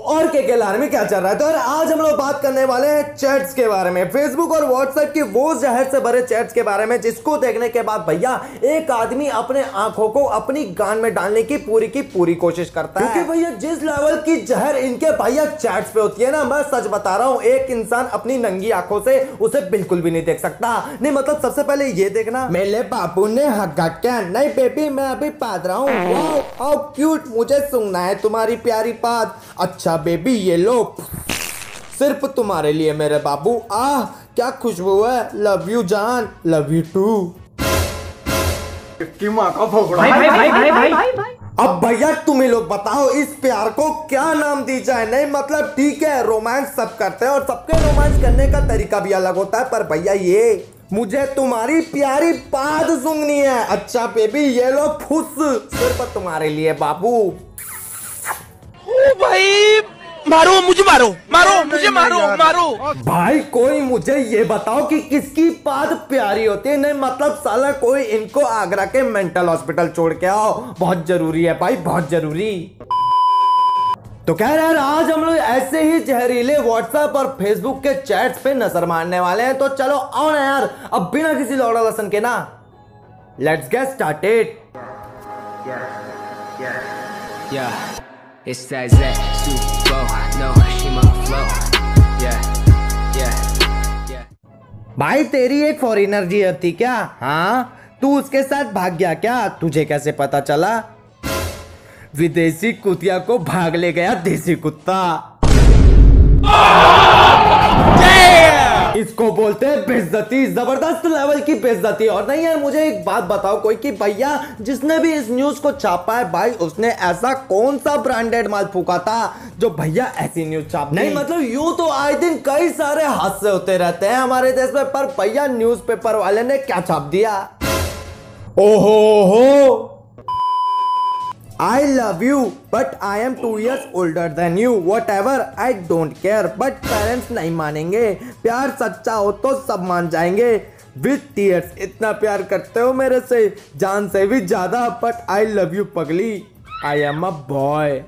और के के लार में क्या चल रहा है? तो यार आज हम लोग बात करने वाले हैं चैट्स के बारे में। फेसबुक और व्हाट्सएप की वो जहर से भरे चैट्स के बारे में जिसको देखने के बाद भैया एक आदमी अपने आँखों को अपनी गान में डालने की पूरी की पूरी कोशिश करता है। क्योंकि भैया जिस लेवल की जहर इनके भैया चैट्स पे होती है ना मैं सच बता रहा हूँ एक इंसान अपनी नंगी आँखों से उसे बिल्कुल भी नहीं देख सकता। नहीं मतलब सबसे पहले ये देखना। मेरे बाबू ने हक क्या। नहीं बेबी मैं अभी पाद रहा हूँ। क्यूट मुझे सुनना है तुम्हारी प्यारी बात। अच्छा बेबी ये लो। सिर्फ़ तुम्हारे लिए मेरे बाबू। आह क्या खुशबू है। लव यू जान। लव यू टू की माँ का भाई भाई भाई भाई भाई भाई। अब भैया तुम ही लोग बताओ इस प्यार को क्या नाम दी जाए? नहीं मतलब ठीक है रोमांस सब करते हैं और सबके रोमांस करने का तरीका भी अलग होता है पर भैया ये मुझे तुम्हारी प्यारी पाद सुंगनी है। अच्छा बेबी ये लो फुस। सिर्फ़ तुम्हारे लिए बाबू। ओ भाई। मारो मुझे मारो मारो मुझे मारो मारो। भाई कोई मुझे ये बताओ कि किसकी पाद प्यारी होती है? नहीं मतलब साला कोई इनको आगरा के मेंटल हॉस्पिटल छोड़ के आओ। बहुत ज़रूरी है भाई बहुत ज़रूरी। तो कह रहे यार आज हम लोग ऐसे ही जहरीले व्हाट्सएप और फेसबुक के चैट्स पे नज़र मारने वाले हैं। तो चलो आओ ना यार अब बिना किसी लौड़ा लसन के ना let's get started Yeah, it's that Zach Super No, my flow. Yeah, yeah, yeah. भाई तेरी एक फॉरेनर जी थी क्या? हाँ? तू उसके साथ भाग गया क्या? तुझे कैसे पता चला? विदेशी कुतिया को भाग ले गया देसी कुत्ता। इसको बोलते हैं बेइज्जती ज़बरदस्त लेवल की बेइज्जती। और नहीं यार मुझे एक बात बताओ कोई कि भैया जिसने भी इस न्यूज़ को छापा है भाई उसने ऐसा कौन सा ब्रांडेड माल फूका था जो भैया ऐसी न्यूज़ छाप नहीं। मतलब यूँ तो आए दिन कई सारे हादसे होते रहते हैं हमारे देश में पर भैया न्यूज़पेपर वाले ने क्या छाप दिया? ओहो हो I you but I am two years older than you you. Ever I don't care but parents नहीं मानेंगे। प्यार सच्चा हो तो सब मान जाएँगे। विथ टीयर्स इतना प्यार करते हो मेरे से। जान से भी ज़्यादा बट आई लव यू पगली। आई एम अ बॉय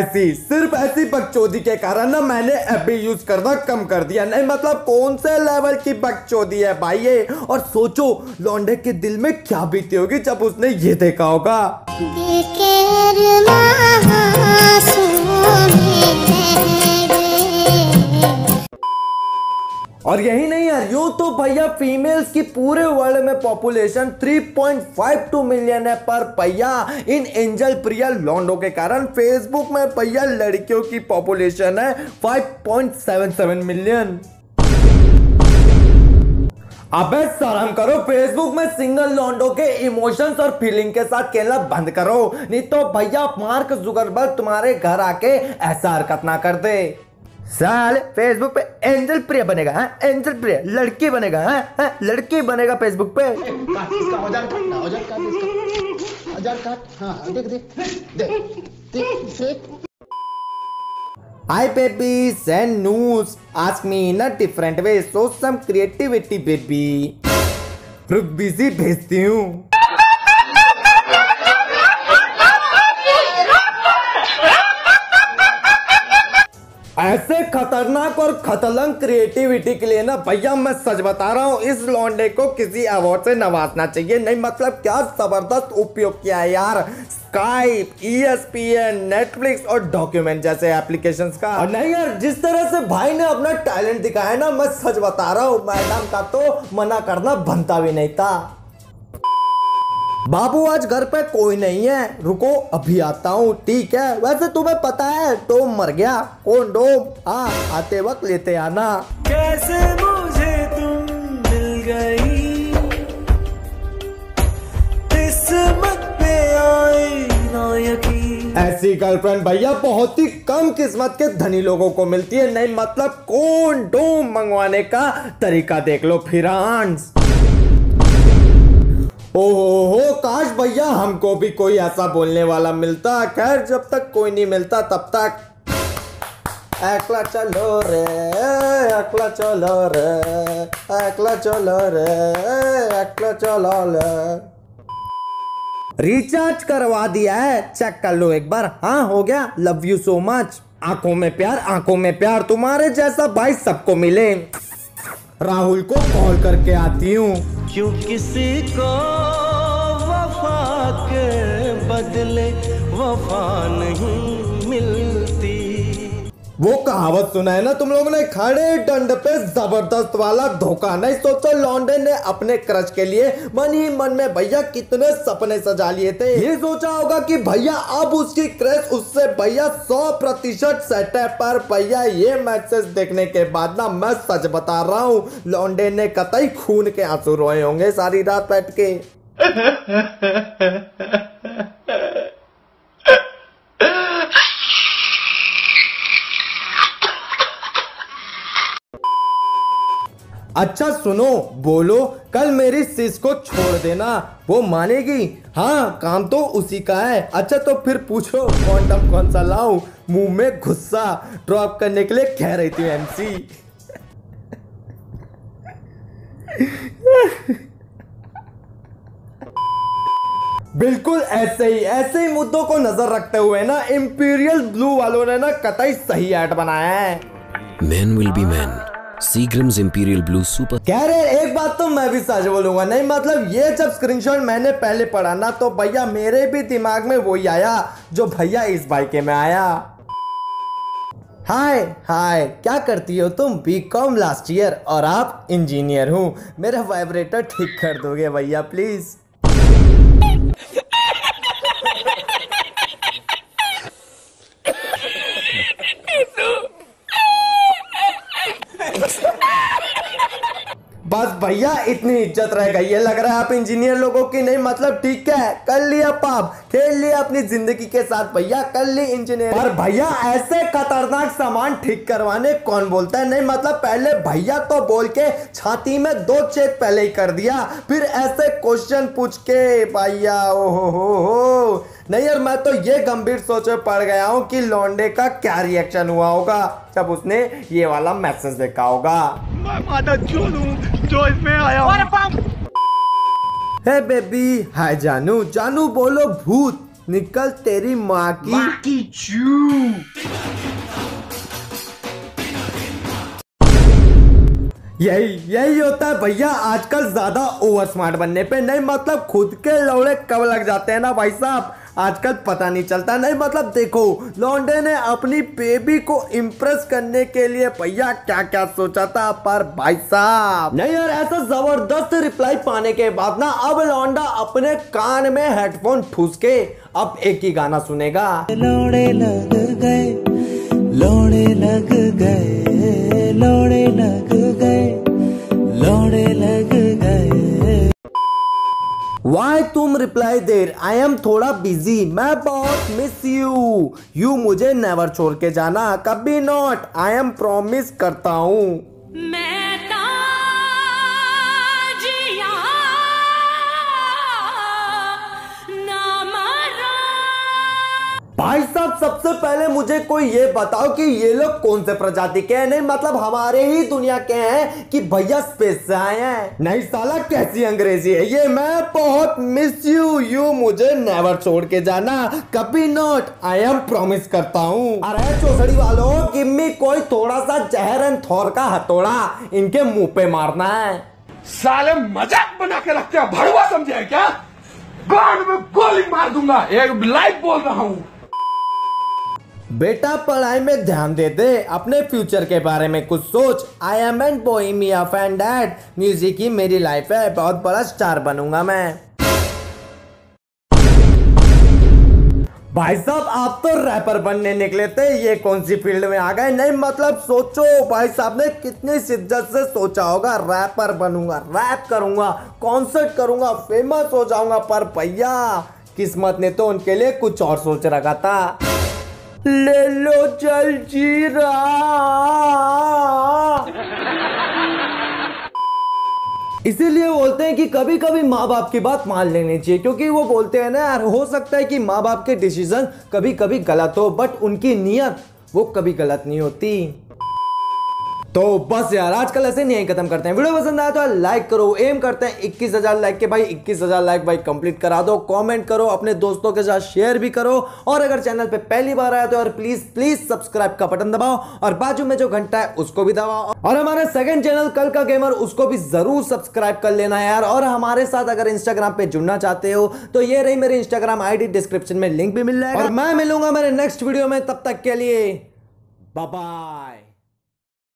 ऐसी, सिर्फ़ ऐसी बकचोदी के कारण ना मैंने अभी यूज़ करना कम कर दिया। नहीं मतलब कौन से लेवल की बकचोदी है भाई ये? और सोचो, लौंडे के दिल में क्या बीती होगी जब उसने ये देखा होगा? और यही नहीं यार यूँ तो भैया फीमेल्स की पूरे वर्ल्ड में पॉपुलेशन 3.52 मिलियन है पर भैया, इन एंजल प्रिया लॉन्डो के कारण फेसबुक में भैया लड़कियों की पॉपुलेशन है 5.77 मिलियन अबे शर्म करो फेसबुक में सिंगल लॉन्डो के इमोशंस और फीलिंग के साथ खेलना बंद करो, नहीं तो भैया मार्क जुगरबर्ग तुम्हारे घर आके ऐसा हरकत ना कर दे। साल फेसबुक पे एंजल प्रिय बनेगा हाँ एंजल प्रिय लड़की बनेगा हाँ हाँ, लड़की बनेगा फेसबुक पे हाँ हाँ, देख देख देख देख fake Hi baby, send news. Ask me in a different way. Show some creativity baby. रुक बिज़ी भेजती हूँ ऐसे खतरनाक और खतरनाक क्रिएटिविटी के लिए ना भैया, मैं सच बता रहा हूँ, इस लॉन्डे को किसी अवार्ड से नवाजना चाहिए। नहीं मतलब क्या ज़बरदस्त उपयोग किया है यार। स्काइप ईएसपीएन नेटफ्लिक्स और डॉक्यूमेंट जैसे एप्लीकेशंस का। और नहीं यार, जिस तरह से भाई ने अपना टैलेंट दिखाया ना, मैं सच बता रहा हूँ, मैडम का तो मना करना बनता भी नहीं था। बाबू आज घर पे कोई नहीं है। रुको अभी आता हूँ ठीक है? वैसे तुम्हें पता है टोम मर गया। कौन डोम? हाँ आते वक्त लेते आना। कैसे मुझे तुम मिल गई? किस्मत पे आई ना यकीन। ऐसी गर्लफ्रेंड भैया बहुत ही कम किस्मत के धनी लोगों को मिलती है। नहीं मतलब कौन डोम मंगवाने का तरीका देख लो फ्रांस ओहो, काश भैया हमको भी कोई ऐसा बोलने वाला मिलता। खैर, जब तक कोई नहीं मिलता, तब तक। अकला चलो रे अकला चलो रे अकला चलो रे अकला चलो रे। रिचार्ज करवा दिया है। चेक कर लो एक बार। हाँ हो गया। लव यू सो मच आँखों में प्यार, आँखों में प्यार। तुम्हारे जैसा भाई सबको मिले। राहुल को कॉल करके आती हूँ। क्यों किसी को वफा के बदले वफा नहीं मिलती वो कहावत सुना है ना तुम लोगों ने? खड़े डंड पे ज़बरदस्त वाला धोखा। नहीं, सोचो लॉन्डे ने अपने क्रच के लिए मन ही मन में, भैया, कितने सपने सजा लिए थे। ये सोचा होगा कि, भैया, अब उसकी क्रच उससे, भैया, सौ प्रतिशत सेट है। पर भैया, ये मैसेज देखने के बाद ना, मैं सच बता रहा हूँ लॉन्डे ने कतई खून के आँसू रोए होंगे सारी रात बैठ के। अच्छा सुनो, बोलो, कल मेरी सिस को छोड़ देना। वो मानेगी? हाँ काम तो उसी का है। अच्छा तो फिर पूछो कॉन्डम कौन सा लाऊं? मुँह में गुस्सा ड्रॉप करने के लिए कह रही थी एमसी बिल्कुल ऐसे ही ऐसे ही मुद्दों को नज़र रखते हुए ना इंपीरियल ब्लू वालों ने ना कतई सही ऐड बनाया है। Men will be men. Seagram's Imperial Blue Super. कह रहे एक बात तो मैं भी सच बोलूँगा, नहीं मतलब ये जब स्क्रीनशॉट मैंने पहले पढ़ा ना तो भैया मेरे भी दिमाग में वही आया, जो भैया इस बाइके में आया। हाय हाय, क्या करती हो तुम? बी कॉम लास्ट ईयर और आप इंजीनियर हूँ। मेरा वाइब्रेटर ठीक कर दोगे भैया प्लीज़ बस भैया इतनी इज़्ज़त रह गई है। लग रहा है आप इंजीनियर लोगों की नहीं मतलब ठीक है, कर लिया पाप, खेल लिया अपनी ज़िंदगी के साथ, भैया, कर ली इंजीनियर पर भैया, ऐसे खतरनाक सामान ठीक करवाने कौन बोलता है? नहीं मतलब पहले भैया तो बोल के छाती में दो चेक पहले ही कर दिया, फिर ऐसे क्वेश्चन पूछ के, भैया ओ हो हो हो। नहीं यार मैं तो ये गंभीर सोच में पड़ गया हूँ कि लौंडे का क्या रिएक्शन हुआ होगा जब उसने ये वाला मैसेज देखा होगा। हे? बेबी हाय जानू। जानू बोलो भूत निकल तेरी माँ की यही यही होता है भैया आजकल ज़्यादा ओवर स्मार्ट बनने पे। नहीं मतलब खुद के लौड़े कब लग जाते हैं ना भाई साहब? आजकल पता नहीं चलता। नहीं मतलब देखो लॉन्डे ने अपनी बेबी को इम्प्रेस करने के लिए भैया क्या क्या सोचा था? पर भाई साहब। नहीं यार ऐसा ज़बरदस्त रिप्लाई पाने के बाद ना अब लौंडा अपने कान में हेडफोन ठूस के अब एक ही गाना सुनेगा। लोड़े लग गए लोड़े लग गए लोड़े वाई तुम रिप्लाई देर आई एम थोड़ा बिज़ी मैं बहुत मिस यू यू मुझे नेवर छोड़ के जाना, कभी नॉट आई एम प्रोमिस करता हूँ। मैं सबसे पहले मुझे कोई ये बताओ कि ये लोग कौन से प्रजाति के हैं? नहीं मतलब हमारे ही दुनिया के हैं कि भैया स्पेस से आए हैं। नहीं, साला, कैसी अंग्रेज़ी है ये? मैं बहुत मिस यू यू मुझे नेवर छोड़ के जाना। कभी नॉट आई एम प्रॉमिस करता हूँ। अरे, चौसड़ी वालों गिव मी कोई थोड़ा सा जहर एंड थौर का हथौड़ा। इनके मुँह पे मारना है। साले, मज़ाक बना के रखते हैं समझे क्या? गांड में गोली मार दूँगा, एक लाइव बोल रहा हूँ। बेटा, पढ़ाई में ध्यान दे दे। अपने फ्यूचर के बारे में कुछ सोच। I am an Bohemia fan dad music ही मेरी लाइफ है। बहुत बड़ा स्टार बनूँगा मैं। भाई साहब, आप तो रैपर बनने निकले थे। ये कौन सी फ़ील्ड में आ गए? नहीं मतलब सोचो। भाई साहब ने कितनी शिद्दत से सोचा होगा। रैपर बनूँगा रैप करूँगा कॉन्सर्ट करूँगा फ़ेमस हो जाऊँगा। पर भैया, किस्मत ने तो उनके लिए कुछ और सोच रखा था। ले लो जल जीरा। इसीलिए बोलते हैं कि कभी कभी माँ बाप की बात मान लेनी चाहिए, क्योंकि वो बोलते हैं ना, यार, हो सकता है कि माँ बाप के डिसीज़न कभी कभी गलत हो, बट उनकी नीयत वो कभी गलत नहीं होती। तो बस यार, आजकल ऐसे नहीं खत्म करते हैं। वीडियो पसंद आया तो लाइक करो एम करते हैं। 21000 लाइक के भाई 21000 लाइक भाई कंप्लीट करा दो। कमेंट करो, अपने दोस्तों के साथ शेयर भी करो। और अगर चैनल पे पहली बार आया तो यार प्लीज़ प्लीज़ सब्सक्राइब का बटन दबाओ। और बाजू में जो घंटा है, उसको भी दबाओ। और हमारे सेकंड चैनल कल का गेमर उसको भी ज़रूर सब्सक्राइब कर लेना यार। और हमारे साथ अगर इंस्टाग्राम पे जुड़ना चाहते हो तो ये रही मेरी इंस्टाग्राम आईडी डिस्क्रिप्शन में लिंक भी मिल जाएगा। मैं मिलूँगा मेरे नेक्स्ट वीडियो में, तब तक के लिए बाय